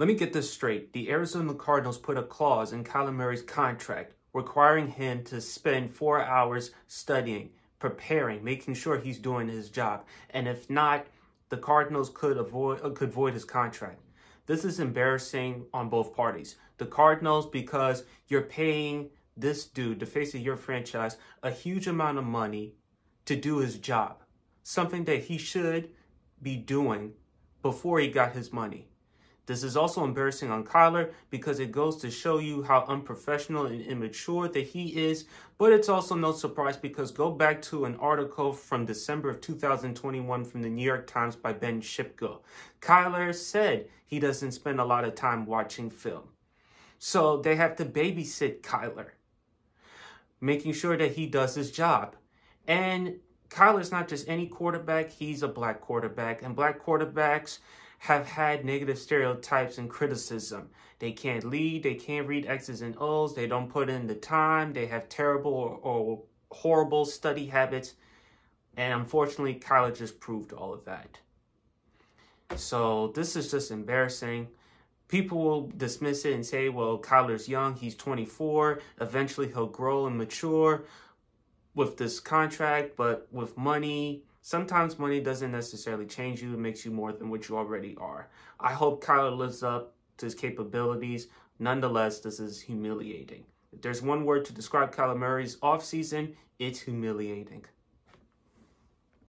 Let me get this straight. The Arizona Cardinals put a clause in Kyler Murray's contract requiring him to spend four hours studying, preparing, making sure he's doing his job. And if not, the Cardinals could avoid uh, could void his contract. This is embarrassing on both parties. The Cardinals because you're paying this dude, the face of your franchise, a huge amount of money to do his job. Something that he should be doing before he got his money. This is also embarrassing on Kyler because it goes to show you how unprofessional and immature that he is. But it's also no surprise because go back to an article from December of 2021 from the New York Times by Ben Shpigel. Kyler said he doesn't spend a lot of time watching film. So they have to babysit Kyler, making sure that he does his job. And Kyler's not just any quarterback, he's a black quarterback. And black quarterbacks have had negative stereotypes and criticism. They can't lead, they can't read X's and O's, they don't put in the time, they have terrible or, or horrible study habits. And unfortunately, Kyler just proved all of that. So this is just embarrassing. People will dismiss it and say, well, Kyler's young, he's 24, eventually he'll grow and mature with this contract, but with money, Sometimes money doesn't necessarily change you. It makes you more than what you already are. I hope Kyler lives up to his capabilities. Nonetheless, this is humiliating. If there's one word to describe Kyler Murray's offseason, it's humiliating.